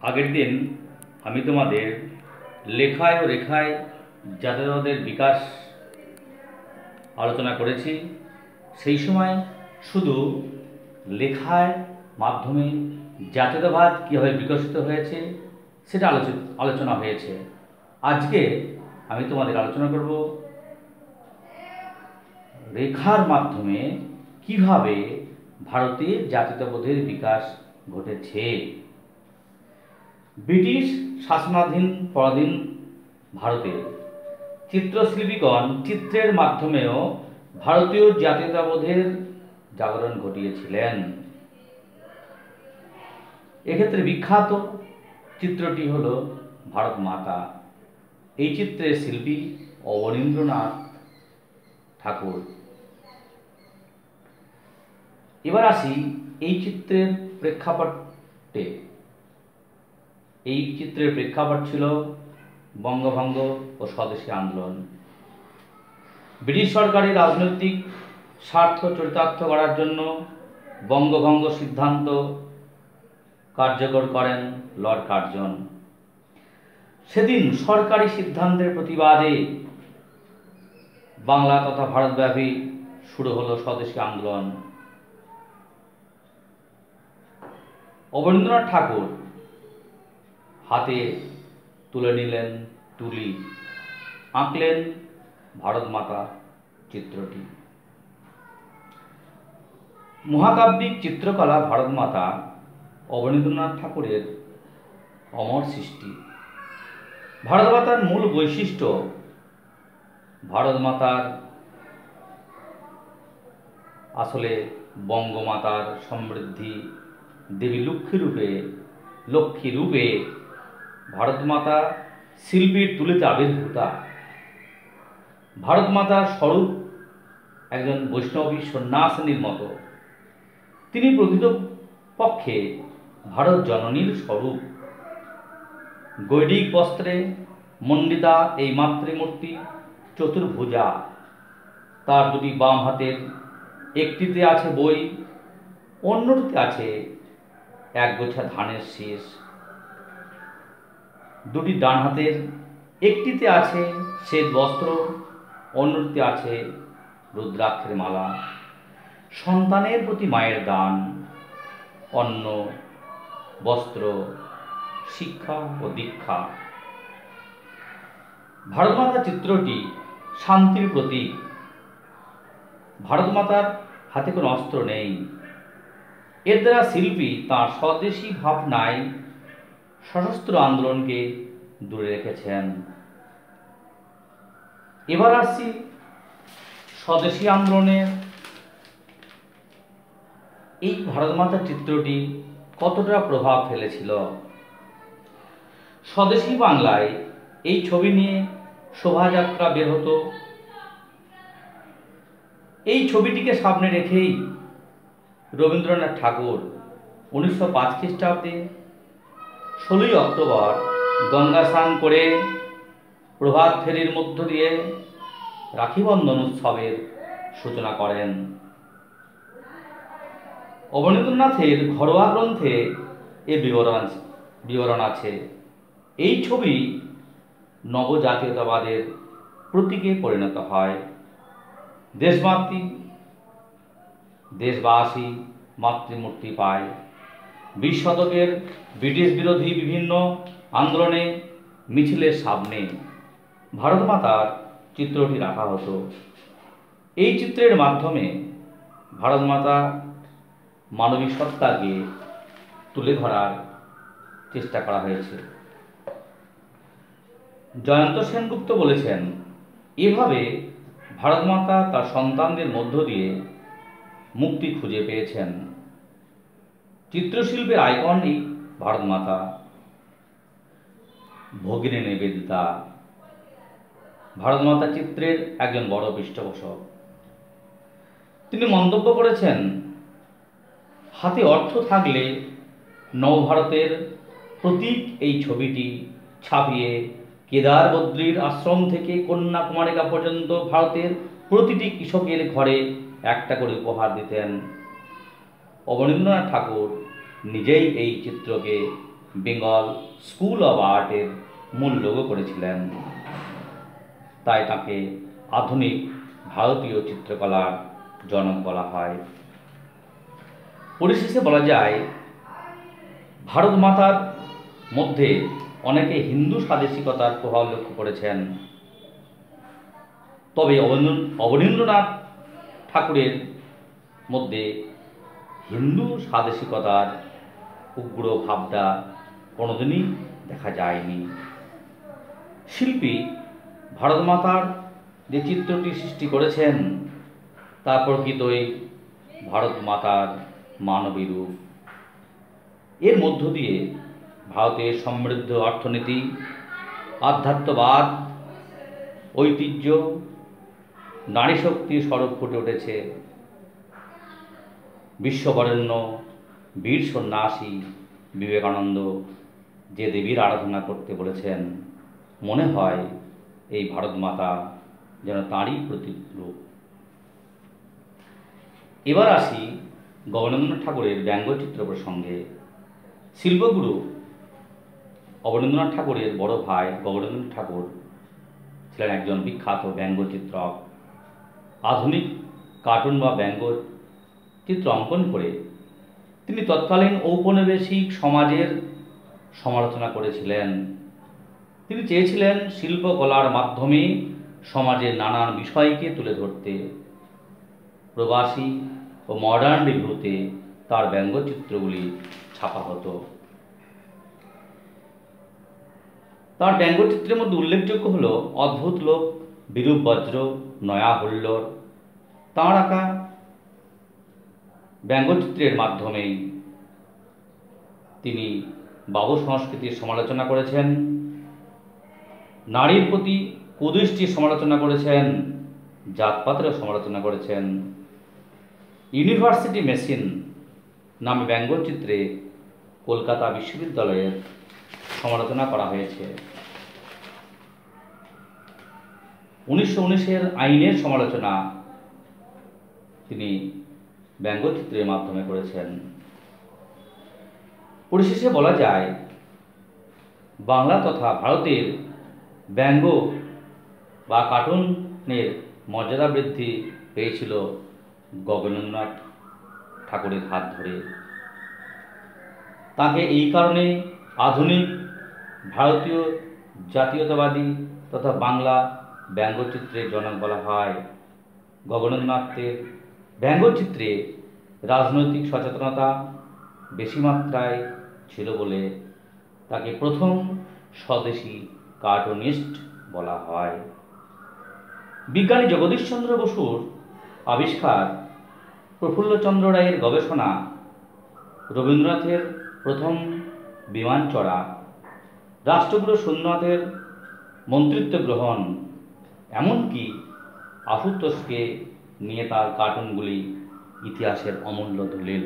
আগের দিন আমি তোমাদের লেখায় ও রেখায় জাতীয়তাবাদের বিকাশ আলোচনা করেছি। সেই সময় শুধু লেখার মাধ্যমে জাতীয়তাবাদ কীভাবে বিকশিত হয়েছে সেটা আলোচিত আলোচনা হয়েছে। আজকে আমি তোমাদের আলোচনা করব রেখার মাধ্যমে কীভাবে ভারতে জাতীয়তাবোধের বিকাশ ঘটেছে। ব্রিটিশ শাসনাধীন পরাধীন ভারতে চিত্রশিল্পীগণ চিত্রের মাধ্যমেও ভারতীয় জাতীয়তাবোধের জাগরণ ঘটিয়েছিলেন। এক্ষেত্রে বিখ্যাত চিত্রটি হল ভারত মাতা। এই চিত্রের শিল্পী অবনীন্দ্রনাথ ঠাকুর। এবার আসি এই চিত্রের প্রেক্ষাপটে। এই চিত্রের প্রেক্ষাপট ছিল বঙ্গভঙ্গ ও স্বদেশী আন্দোলন। ব্রিটিশ সরকারের রাজনৈতিক স্বার্থ চরিতার্থ করার জন্য বঙ্গভঙ্গ সিদ্ধান্ত কার্যকর করেন লর্ড কার্জন। সেদিন সরকারি সিদ্ধান্তের প্রতিবাদে বাংলা তথা ভারতব্যাপী শুরু হলো স্বদেশী আন্দোলন। অবনীন্দ্রনাথ ঠাকুর হাতে তুলে নিলেন তুলি, আঁকলেন ভারত মাতা চিত্রটি। মহাকাব্যিক চিত্রকলা ভারত মাতা অবনীন্দ্রনাথ ঠাকুরের অমর সৃষ্টি। ভারত মাতার মূল বৈশিষ্ট্য ভারত মাতার আসলে বঙ্গমাতার সমৃদ্ধি, দেবী লক্ষ্মী রূপে লক্ষ্মী রূপে ভারত মাতা শিল্পীর তুলিতে আবির্ভূতা। ভারত মাতার স্বরূপ একজন বৈষ্ণবী সন্ন্যাসিনীর মতো। তিনি প্রকৃত পক্ষে ভারত জননীর স্বরূপ। গৈরিক বস্ত্রে মণ্ডিতা এই মাতৃমূর্তি চতুর্ভুজা। তার দুটি বাম হাতের একটিতে আছে বই, অন্যটিতে আছে এক গোছা ধানের শীষ। দুটি ডান হাতের, একটিতে আছে শ্বেত বস্ত্র, অন্যটিতে আছে রুদ্রাক্ষের মালা। সন্তানের প্রতি মায়ের দান, অন্ন, বস্ত্র, শিক্ষা ও দীক্ষা। ভারতমাতা চিত্রটি শান্তির প্রতীক। ভারতমাতার হাতে কোনো অস্ত্র নেই। এর দ্বারা শিল্পী তাঁর স্বদেশী ভাবনায় সশস্ত্র আন্দোলনকে দূরে রেখেছেন। এবার আসছি স্বদেশী আন্দোলনের এই ভারত ভারতমাতা চিত্রটি কতটা প্রভাব ফেলেছিল? স্বদেশী বাংলায় এই ছবি নিয়ে শোভাযাত্রা বের হতো। এই ছবিটিকে সামনে রেখেই রবীন্দ্রনাথ ঠাকুর উনিশশো পাঁচ খ্রিস্টাব্দে ষোলোই অক্টোবর গঙ্গা স্নান করে প্রভাত ফেরির মধ্য দিয়ে রাখিবন্ধন উৎসবের সূচনা করেন। অবনীন্দ্রনাথের ঘরোয়া গ্রন্থে এ বিবরণ বিবরণ আছে। এই ছবি নবজাতীয়তাবাদের প্রতীকে পরিণত হয়। দেশমাতৃ, দেশবাসী মাতৃমূর্তি পায়। বিশ শতকের ব্রিটিশ বিরোধী বিভিন্ন আন্দোলনে মিছিলের সামনে ভারত মাতার চিত্রটি রাখা হতো। এই চিত্রের মাধ্যমে ভারত মাতা মানবিক সত্তাকে তুলে ধরার চেষ্টা করা হয়েছে। জয়ন্ত সেনগুপ্ত বলেছেন, এভাবে ভারত মাতা তার সন্তানদের মধ্য দিয়ে মুক্তি খুঁজে পেয়েছেন। চিত্রশিল্পের আইকন এই ভারত মাতা ভগিনী নিবেদিতা। ভারত মাতা চিত্রের একজন বড় পৃষ্ঠপোষক। তিনি মন্তব্য করেছেন, হাতে অর্থ থাকলে নবভারতের প্রতীক এই ছবিটি ছাপিয়ে কেদার বদ্রীর আশ্রম থেকে কন্যাকুমারিকা পর্যন্ত ভারতের প্রতিটি কৃষকের ঘরে একটা করে উপহার দিতেন। অবনীন্দ্রনাথ ঠাকুর নিজেই এই চিত্রকে বেঙ্গল স্কুল অব আর্টের মূল লোগো করেছিলেন। তাই তাকে আধুনিক ভারতীয় চিত্রকলার জনক বলা হয়। পরিশেষে বলা যায়, ভারত মাতার মধ্যে অনেকে হিন্দু স্বাদেশিকতার প্রভাব লক্ষ্য করেছেন। তবে অবনীন্দ্রনাথ ঠাকুরের মধ্যে হিন্দু স্বাদেশিকতার উগ্র ভাবটা কোনোদিনই দেখা যায়নি। শিল্পী ভারতমাতার যে চিত্রটি সৃষ্টি করেছেন তা প্রকৃতই ভারত মাতার মানবী রূপ। এর মধ্য দিয়ে ভারতের সমৃদ্ধ অর্থনীতি, আধ্যাত্মবাদ, ঐতিহ্য নারী শক্তির স্বরূপ ফুটে উঠেছে। বিশ্ববরেণ্য, বীর সন্ন্যাসী বিবেকানন্দ যে দেবীর আরাধনা করতে বলেছেন, মনে হয় এই ভারত মাতা যেন তাঁরই প্রতিরূপ এবার আসি গগনেন্দ্রনাথ ঠাকুরের ব্যঙ্গচিত্র প্রসঙ্গে। শিল্পগুরু অবনীন্দ্রনাথ ঠাকুরের বড় ভাই গগনেন্দ্রনাথ ঠাকুর ছিলেন একজন বিখ্যাত ব্যঙ্গচিত্রক। আধুনিক কার্টুন বা ব্যঙ্গ চিত্র অঙ্কন করে তিনি তৎকালীন ঔপনিবেশিক সমাজের সমালোচনা করেছিলেন। তিনি চেয়েছিলেন শিল্পকলার মাধ্যমে সমাজের নানান বিষয়কে তুলে ধরতে। প্রবাসী ও মডার্ন রিভিউতে তার ব্যঙ্গচিত্রগুলি ছাপা হতো। তার ব্যঙ্গচিত্রের মধ্যে উল্লেখযোগ্য হল অদ্ভুত লোক, বিরূপ বজ্র, নয়া হুল্লোর তাঁর আঁকা ব্যঙ্গচিত্রের মাধ্যমেই তিনি বাবু সংস্কৃতির সমালোচনা করেছেন, নারীর প্রতি কুদৃষ্টির সমালোচনা করেছেন, জাতপাতেরও সমালোচনা করেছেন। ইউনিভার্সিটি মেশিন নামে ব্যঙ্গচিত্রে কলকাতা বিশ্ববিদ্যালয়ের সমালোচনা করা হয়েছে। উনিশশো উনিশের আইনের সমালোচনা তিনি ব্যঙ্গচিত্রের মাধ্যমে করেছেন। পরিশেষে বলা যায়, বাংলা তথা ভারতের ব্যঙ্গ বা কার্টুনের মর্যাদা বৃদ্ধি পেয়েছিল গগনেন্দ্রনাথ ঠাকুরের হাত ধরে। তাকে এই কারণে আধুনিক ভারতীয় জাতীয়তাবাদী তথা বাংলা ব্যঙ্গচিত্রের জনক বলা হয় গগনেন্দ্রনাথের ব্যঙ্গচিত্রে রাজনৈতিক সচেতনতা বেশি মাত্রায় ছিল বলে তাকে প্রথম স্বদেশী কার্টুনিস্ট বলা হয়। বিজ্ঞানী জগদীশচন্দ্র বসুর আবিষ্কার প্রফুল্লচন্দ্র রায়ের গবেষণা রবীন্দ্রনাথের প্রথম বিমান চড়া রাষ্ট্রগুরু সোমনাথের মন্ত্রিত্ব গ্রহণ, এমনকি আশুতোষকে নিয়ে তার কার্টুনগুলি ইতিহাসের অমূল্য দলিল।